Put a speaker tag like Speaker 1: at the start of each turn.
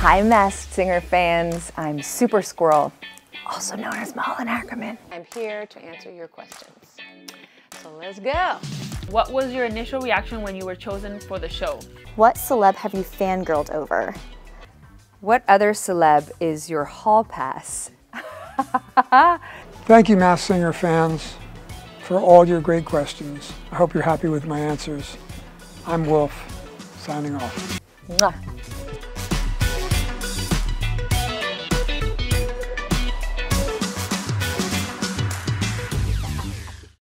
Speaker 1: Hi, Masked Singer fans. I'm Super Squirrel, also known as Malin Ackerman.
Speaker 2: I'm here to answer your questions. So let's go.
Speaker 3: What was your initial reaction when you were chosen for the show?
Speaker 4: What celeb have you fangirled over?
Speaker 1: What other celeb is your hall pass?
Speaker 5: Thank you, Masked Singer fans, for all your great questions. I hope you're happy with my answers. I'm Wolf, signing off.
Speaker 1: Mwah.